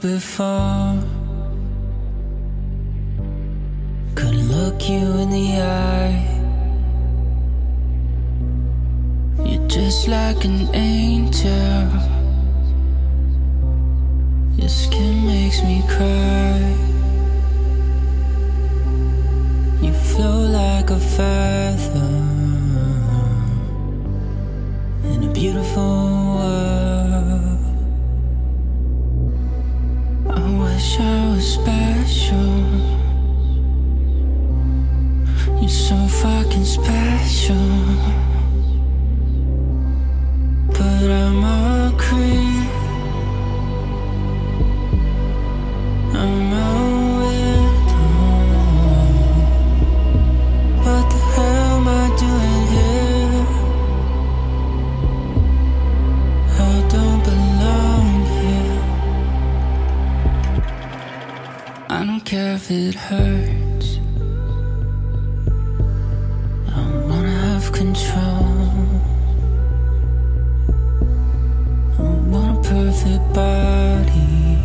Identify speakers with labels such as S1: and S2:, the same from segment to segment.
S1: before. Couldn't look you in the eye. You're just like an angel. Your skin makes me cry. You float like a feather in a beautiful I don't care if it hurts. I wanna have control. I want a perfect body.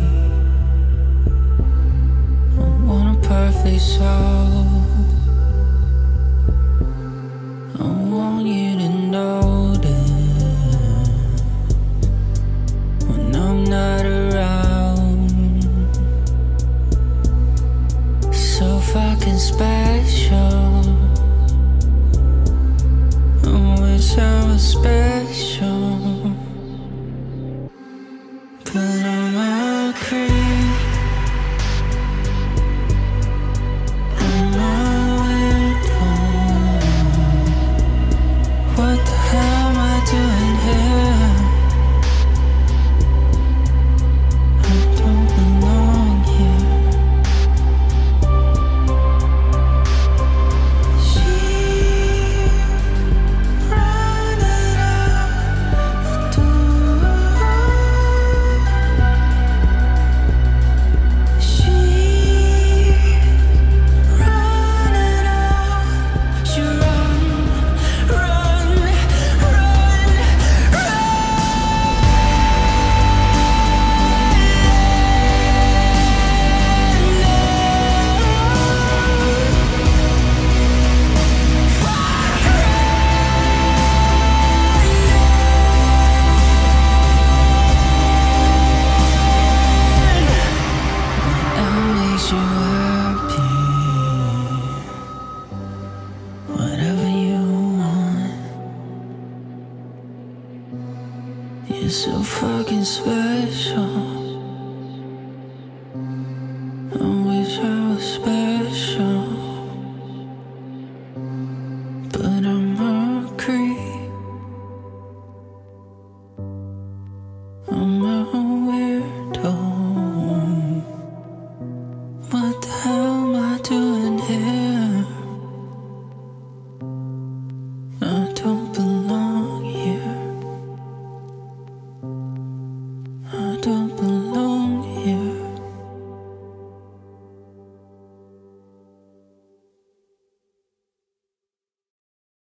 S1: I want a perfect soul. Fucking special. I wish I was special. You're so fucking special. I wish I was special.